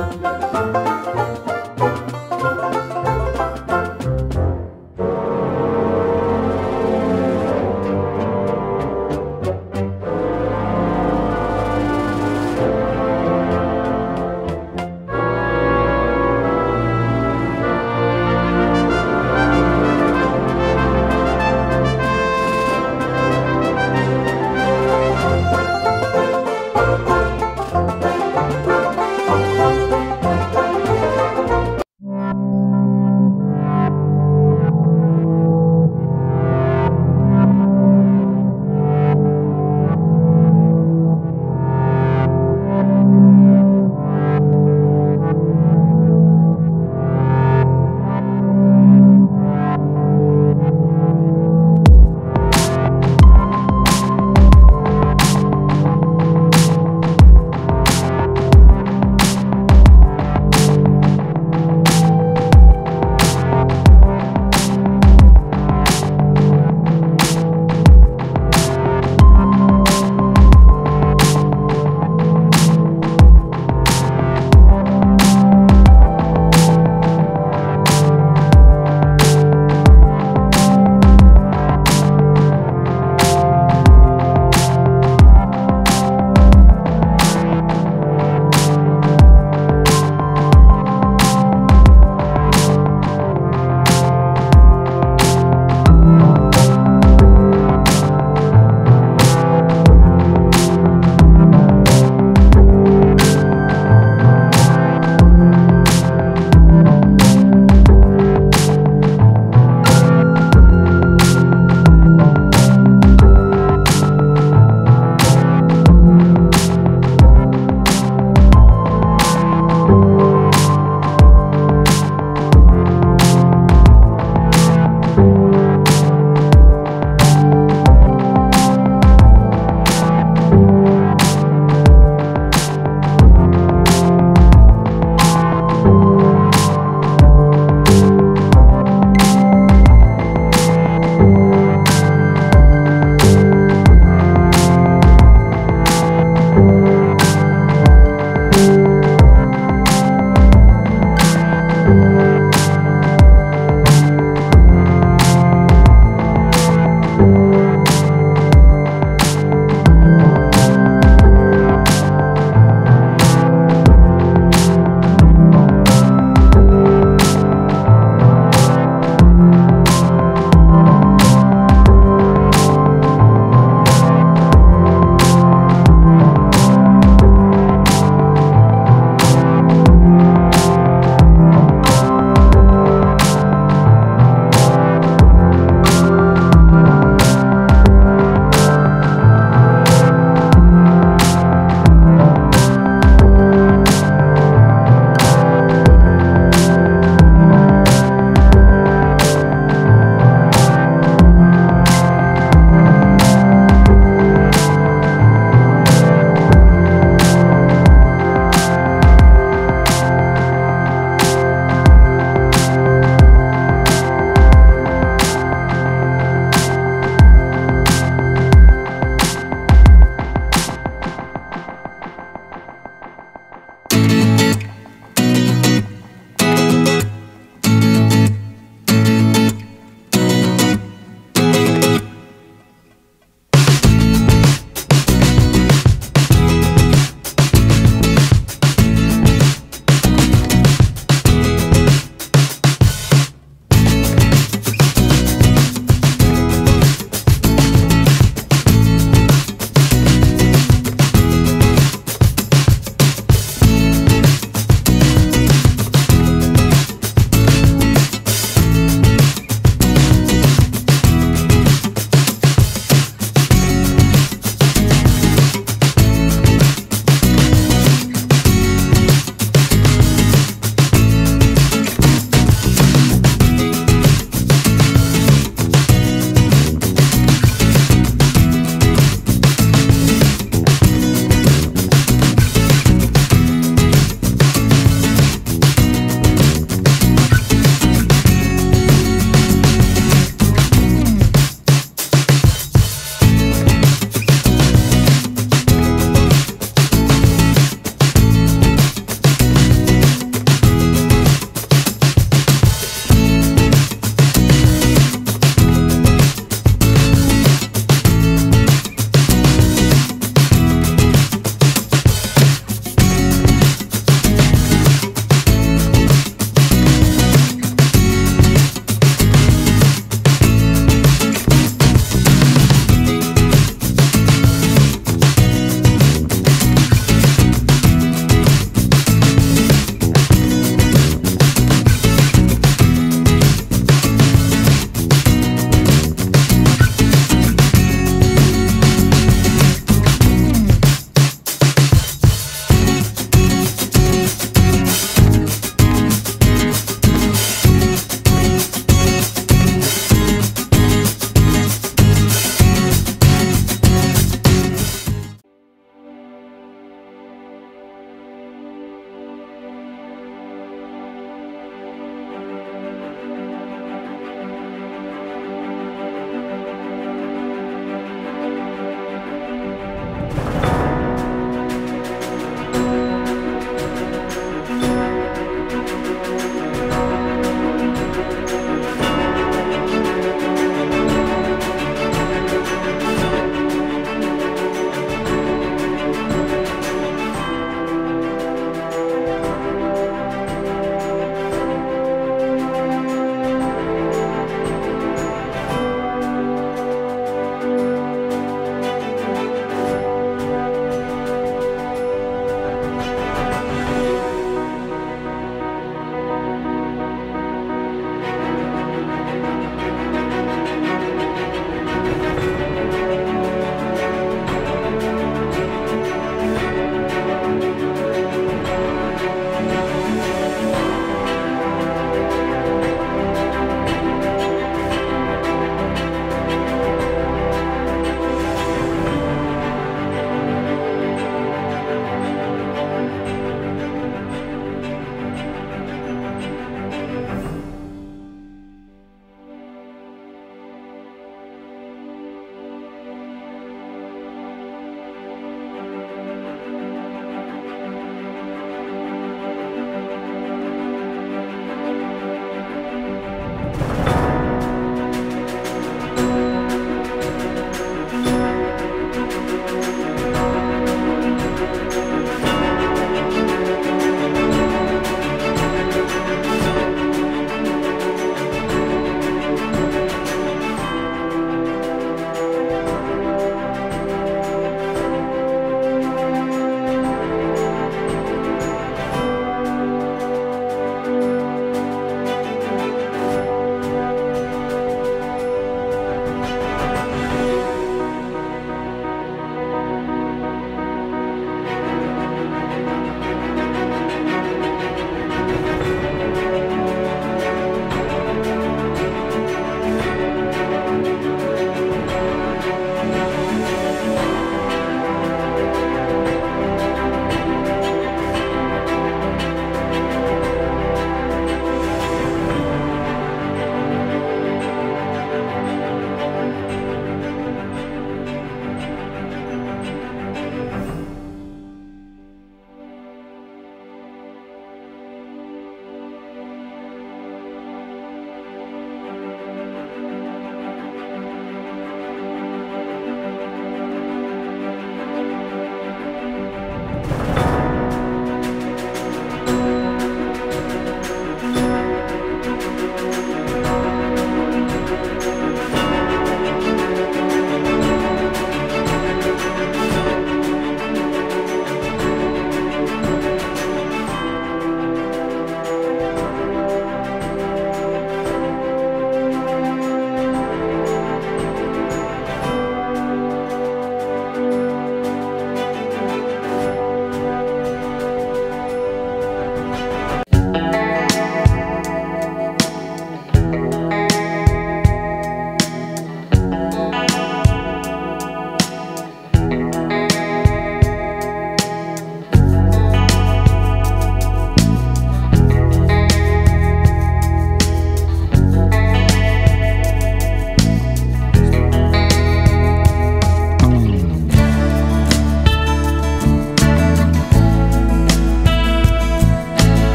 Oh.